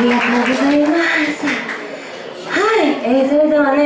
ありがとうございます。はい、えー、それではね